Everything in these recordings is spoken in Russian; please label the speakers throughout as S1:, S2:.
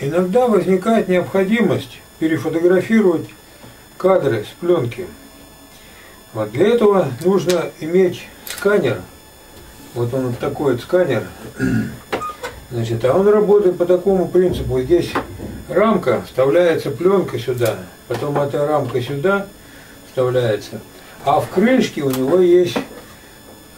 S1: иногда возникает необходимость перефотографировать кадры с пленки. Вот для этого нужно иметь сканер. Вот он такой вот сканер. Значит, а он работает по такому принципу. Здесь рамка, вставляется пленка сюда, потом эта рамка сюда вставляется. А в крышке у него есть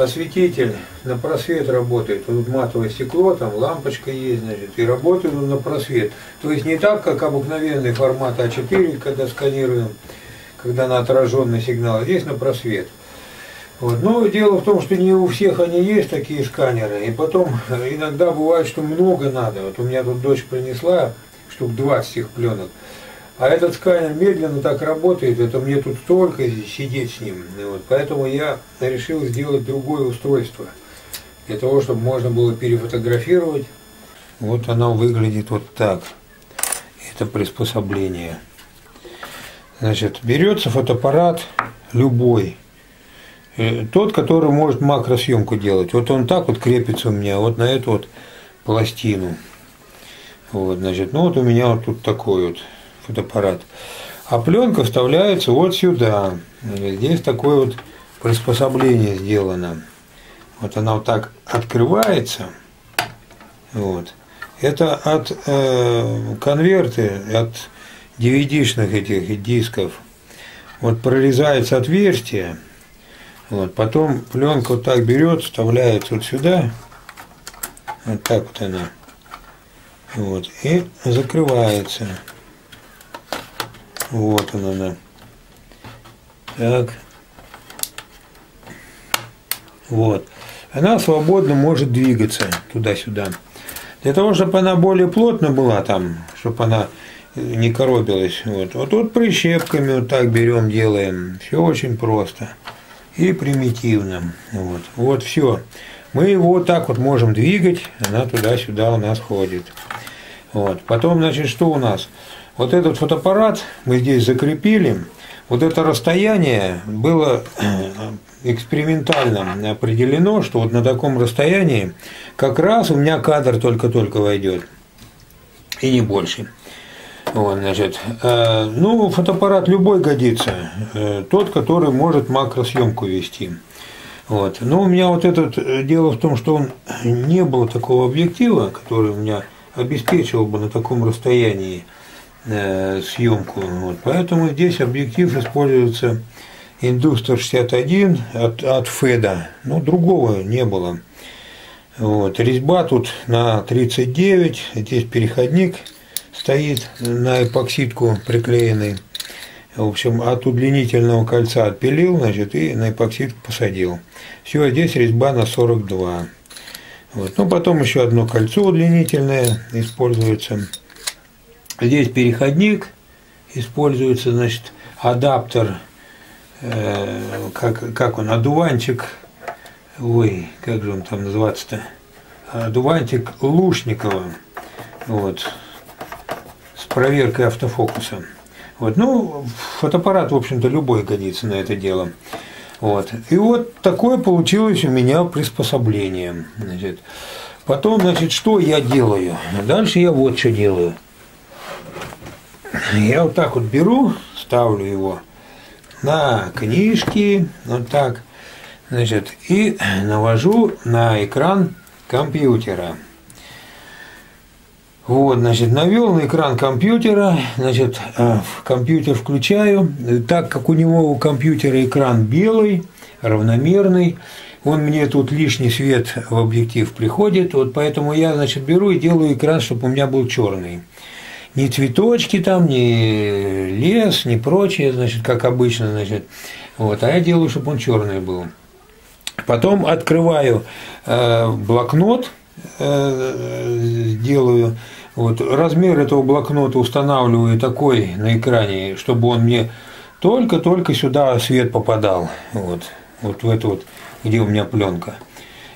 S1: осветитель, на просвет работает. Тут матовое стекло, там лампочка есть, значит, и работает он на просвет. То есть не так, как обыкновенный формат А4, когда сканируем, когда на отраженный сигнал, а здесь на просвет. Вот. Но дело в том, что не у всех они есть такие сканеры. И потом иногда бывает, что много надо. Вот у меня тут дочь принесла штук 20 их пленок. А этот сканер медленно так работает, это мне тут столько сидеть с ним. Вот. Поэтому я решил сделать другое устройство. Для того, чтобы можно было перефотографировать. Вот оно выглядит вот так. Это приспособление. Значит, берется фотоаппарат любой. Э, тот, который может макросъемку делать. Вот он так вот крепится у меня, вот на эту вот пластину. Вот, значит, ну вот у меня вот тут такой вот фотоаппарат. А пленка вставляется вот сюда. Здесь такое вот приспособление сделано. Вот она вот так открывается. Вот. Это от э, конверты, от DVD-шных этих дисков. Вот прорезается отверстие. Вот, потом пленка вот так берет, вставляется вот сюда. Вот так вот она. Вот, и закрывается. Вот она, она. Так. Вот. Она свободно может двигаться туда-сюда. Для того, чтобы она более плотно была там, чтобы она не коробилась. Вот, вот тут прищепками вот так берем, делаем. Все очень просто и примитивно. Вот, вот все. Мы его вот так вот можем двигать, она туда-сюда у нас ходит. Вот. Потом, значит, что у нас? Вот этот фотоаппарат мы здесь закрепили. Вот это расстояние было э, экспериментально определено, что вот на таком расстоянии как раз у меня кадр только-только войдет. И не больше. Вот, значит, э, ну, фотоаппарат любой годится. Э, тот, который может макросъемку вести. Вот. Но у меня вот этот, э, дело в том, что он не было такого объектива, который у меня обеспечивал бы на таком расстоянии съемку. Вот. Поэтому здесь объектив используется Индустр 61 от, от Феда. Ну, другого не было. Вот. Резьба тут на 39, здесь переходник стоит на эпоксидку приклеенный. В общем, от удлинительного кольца отпилил, значит, и на эпоксидку посадил. Все, здесь резьба на 42. Вот. Ну, потом еще одно кольцо удлинительное используется. Здесь переходник используется, значит, адаптер, э, как, как он, одуванчик, ой, как же он там называется-то, одуванчик Лушникова, вот, с проверкой автофокуса. Вот, ну, фотоаппарат, в общем-то, любой годится на это дело. Вот. И вот такое получилось у меня приспособление. Значит. Потом, значит, что я делаю? Дальше я вот что делаю. Я вот так вот беру, ставлю его на книжки, вот так, значит, и навожу на экран компьютера. Вот, значит, навел на экран компьютера, значит, э, компьютер включаю, так как у него у компьютера экран белый, равномерный, он мне тут лишний свет в объектив приходит, вот поэтому я, значит, беру и делаю экран, чтобы у меня был черный. Ни цветочки там, ни лес, ни прочее, значит, как обычно, значит, вот, а я делаю, чтобы он черный был. Потом открываю э, блокнот, э, делаю вот, размер этого блокнота устанавливаю такой на экране, чтобы он мне только-только сюда свет попадал. Вот, вот в эту вот, где у меня пленка.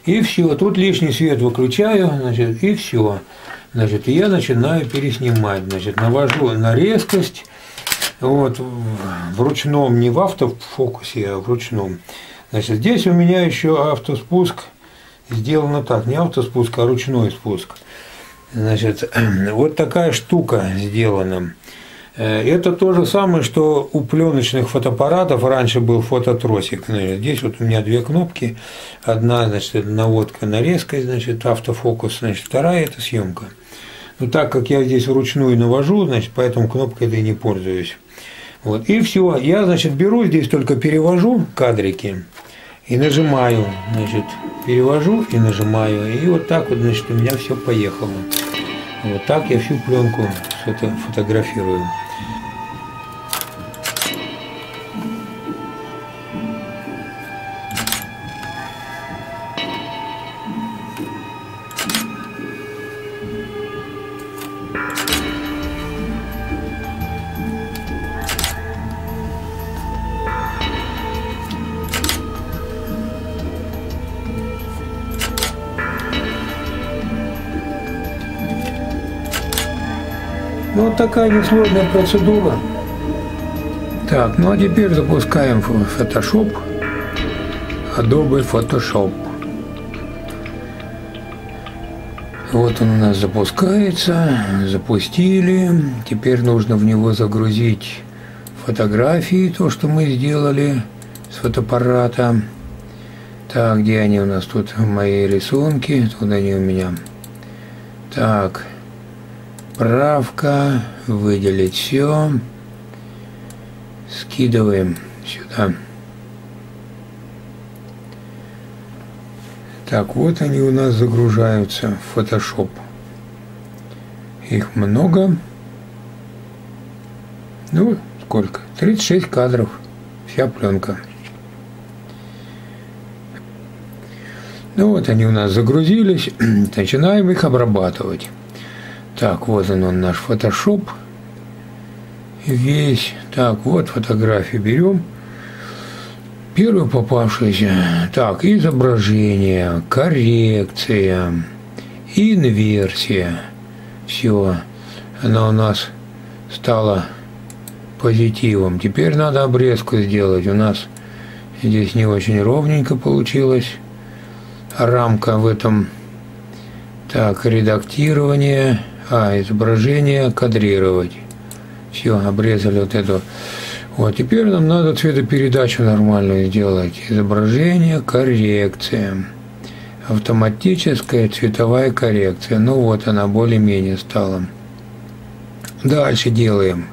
S1: И все, тут лишний свет выключаю, значит, и все. Значит, я начинаю переснимать, значит, навожу на резкость, вот, в ручном, не в автофокусе, а в ручном. Значит, здесь у меня еще автоспуск сделано так, не автоспуск, а ручной спуск. Значит, вот такая штука сделана. Э, это то же самое, что у пленочных фотоаппаратов раньше был фототросик. Здесь вот у меня две кнопки. Одна, значит, наводка нарезкой, значит, автофокус, значит, вторая – это съемка. Но так как я здесь вручную навожу, значит, поэтому кнопкой этой не пользуюсь. Вот. И все. Я, значит, беру здесь только перевожу кадрики и нажимаю, значит, перевожу и нажимаю. И вот так вот, значит, у меня все поехало. Вот так я всю пленку фотографирую. Ну, вот такая несложная процедура. Так, ну а теперь запускаем Photoshop. Adobe Photoshop. Вот он у нас запускается. Запустили. Теперь нужно в него загрузить фотографии, то, что мы сделали с фотоаппарата. Так, где они у нас тут? Мои рисунки. Тут они у меня. Так, Правка, выделить все. Скидываем сюда. Так, вот они у нас загружаются в Photoshop. Их много. Ну, сколько? 36 кадров. Вся пленка. Ну вот они у нас загрузились. Начинаем их обрабатывать. Так, вот он, он наш фотошоп. Весь. Так, вот фотографию берем. Первую попавшуюся. Так, изображение, коррекция, инверсия. Все. Она у нас стала позитивом. Теперь надо обрезку сделать. У нас здесь не очень ровненько получилось. Рамка в этом. Так, редактирование а, изображение кадрировать. Все, обрезали вот эту. Вот, теперь нам надо цветопередачу нормальную сделать. Изображение, коррекция. Автоматическая цветовая коррекция. Ну вот она более-менее стала. Дальше делаем.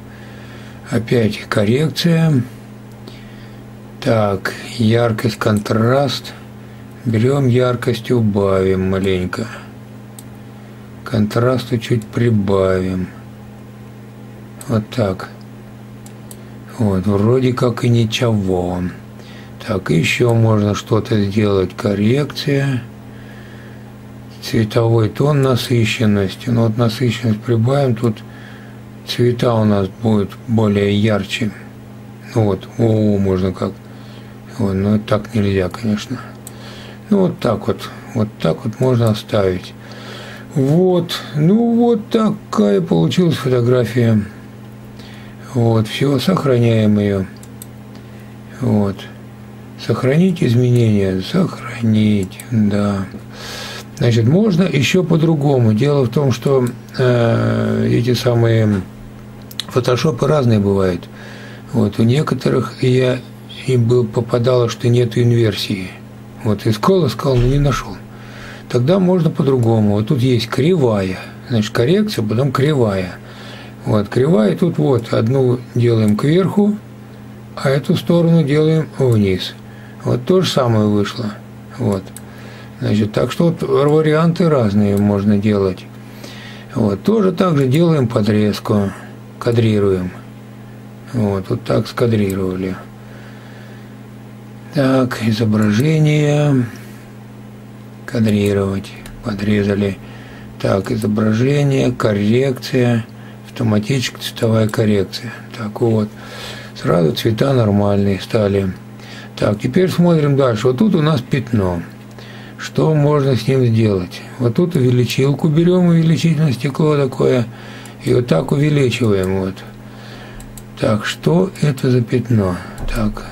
S1: Опять коррекция. Так, яркость, контраст. Берем яркость, убавим маленько. Контраста чуть прибавим. Вот так. Вот, вроде как и ничего. Так, еще можно что-то сделать. Коррекция. Цветовой тон насыщенности. Ну вот насыщенность прибавим. Тут цвета у нас будут более ярче. Ну вот, о, можно как. Вот, но так нельзя, конечно. Ну вот так вот. Вот так вот можно оставить. Вот, ну вот такая получилась фотография. Вот, все, сохраняем ее. Вот. Сохранить изменения, сохранить, да. Значит, можно еще по-другому. Дело в том, что э, эти самые фотошопы разные бывают. Вот у некоторых я им был попадало, что нет инверсии. Вот искал, искал, но не нашел тогда можно по-другому. Вот тут есть кривая, значит, коррекция, потом кривая. Вот, кривая тут вот, одну делаем кверху, а эту сторону делаем вниз. Вот то же самое вышло. Вот. Значит, так что вот варианты разные можно делать. Вот, тоже так же делаем подрезку, кадрируем. Вот, вот так скадрировали. Так, изображение кадрировать. Подрезали. Так, изображение, коррекция, автоматическая цветовая коррекция. Так вот, сразу цвета нормальные стали. Так, теперь смотрим дальше. Вот тут у нас пятно. Что можно с ним сделать? Вот тут увеличилку берем, увеличительное стекло такое, и вот так увеличиваем. Вот. Так, что это за пятно? Так,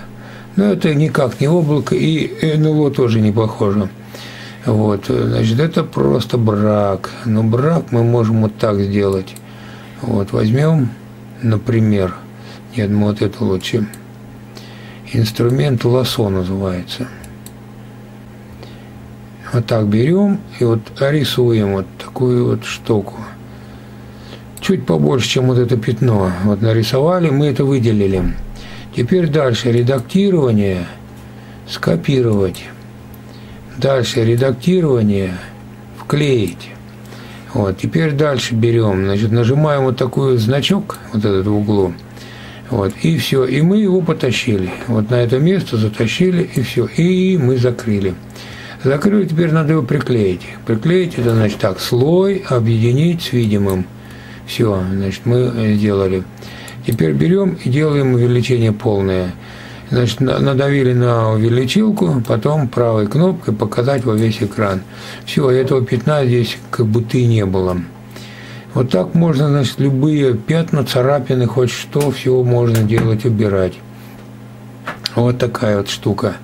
S1: ну это никак не облако, и НЛО тоже не похоже. Вот, значит, это просто брак. Но брак мы можем вот так сделать. Вот, возьмем, например, нет, мы вот это лучше. Инструмент лосо называется. Вот так берем и вот рисуем вот такую вот штуку. Чуть побольше, чем вот это пятно. Вот нарисовали, мы это выделили. Теперь дальше редактирование, скопировать. Дальше редактирование, вклеить. Вот, теперь дальше берем, значит, нажимаем вот такой значок, вот этот в углу, вот, и все, и мы его потащили. Вот на это место затащили, и все, и мы закрыли. Закрыли, теперь надо его приклеить. Приклеить это значит так, слой объединить с видимым. Все, значит, мы сделали. Теперь берем и делаем увеличение полное. Значит, надавили на увеличилку, потом правой кнопкой показать во весь экран. Все, этого пятна здесь как будто и не было. Вот так можно, значит, любые пятна, царапины, хоть что, все можно делать, убирать. Вот такая вот штука.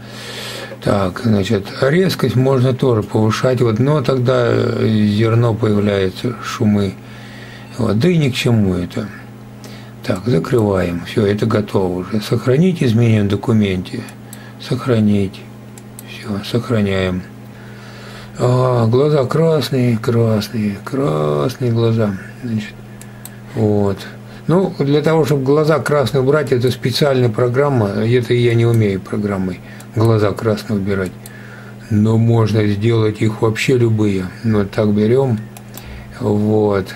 S1: Так, значит, резкость можно тоже повышать, вот, но тогда зерно появляется, шумы. Вот, да и ни к чему это. Так, закрываем. Все, это готово уже. Сохранить изменения в документе. Сохранить. Все, сохраняем. А, глаза красные, красные, красные глаза. Значит, вот. Ну, для того, чтобы глаза красные убрать, это специальная программа. Это я не умею программой глаза красные убирать. Но можно сделать их вообще любые. Вот так берем. Вот.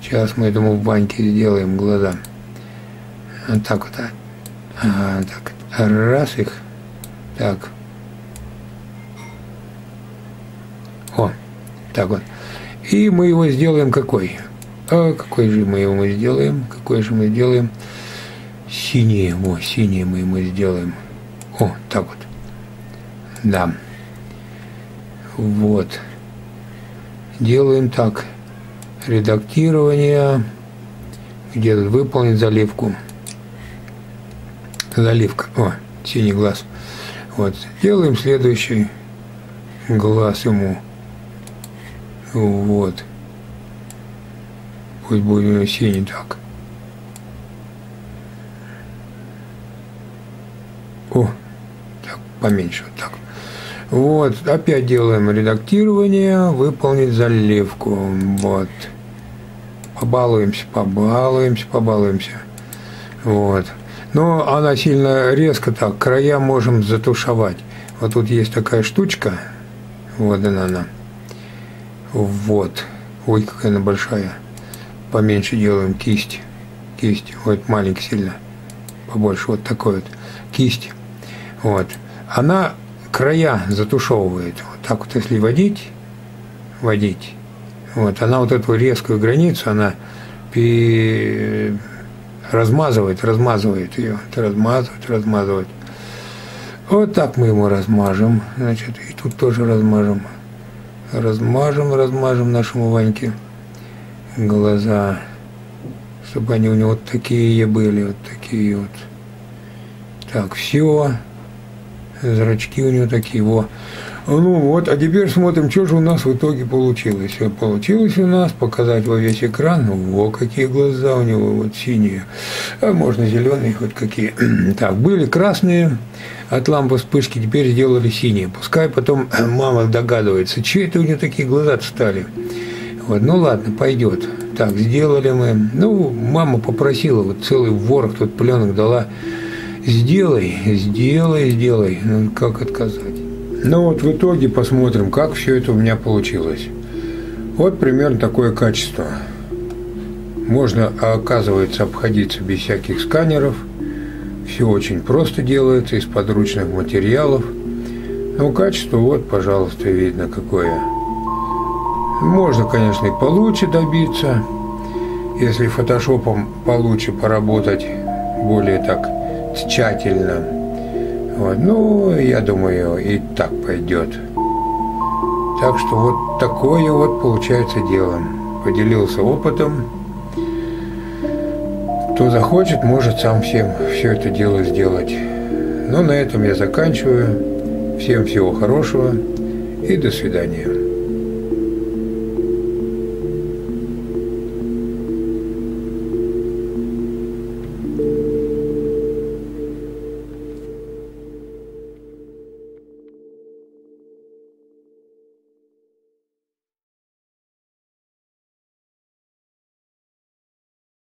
S1: Сейчас мы этому в баньке сделаем глаза. Вот так вот. А, так. Раз их. Так. О, так вот. И мы его сделаем какой? А какой же мы его сделаем? Какой же мы сделаем? Синий. О, синий мы ему сделаем. О, так вот. Да. Вот. Делаем так. Редактирование. Где тут выполнить заливку. Заливка. О, синий глаз. Вот. Делаем следующий глаз ему. Вот. Пусть будет синий так. О, поменьше вот так. Вот, опять делаем редактирование, выполнить заливку. Вот. Побалуемся, побалуемся, побалуемся. Вот. Но она сильно резко так, края можем затушевать. Вот тут есть такая штучка. Вот она она. Вот. Ой, какая она большая. Поменьше делаем кисть. Кисть. Вот маленький сильно. Побольше. Вот такой вот. Кисть. Вот. Она края затушевывает. Вот так вот, если водить, водить, вот, она вот эту резкую границу, она пи... размазывает, размазывает ее, размазывает, размазывает. Вот так мы ему размажем, значит, и тут тоже размажем. Размажем, размажем нашему Ваньке глаза, чтобы они у него вот такие были, вот такие вот. Так, все зрачки у него такие, во. Ну вот, а теперь смотрим, что же у нас в итоге получилось. Получилось у нас показать во весь экран, ну, во, какие глаза у него, вот синие, а можно зеленые, хоть какие. так, были красные от лампы вспышки, теперь сделали синие. Пускай потом мама догадывается, что это у него такие глаза стали. Вот, ну ладно, пойдет. Так, сделали мы. Ну, мама попросила, вот целый ворох тут пленок дала сделай, сделай, сделай. Ну, как отказать? Ну вот в итоге посмотрим, как все это у меня получилось. Вот примерно такое качество. Можно, оказывается, обходиться без всяких сканеров. Все очень просто делается из подручных материалов. Ну, качество вот, пожалуйста, видно какое. Можно, конечно, и получше добиться, если фотошопом получше поработать более так тщательно. Вот. Ну, я думаю, и так пойдет. Так что вот такое вот получается дело. Поделился опытом. Кто захочет, может сам всем все это дело сделать. Ну, на этом я заканчиваю. Всем всего хорошего и до свидания.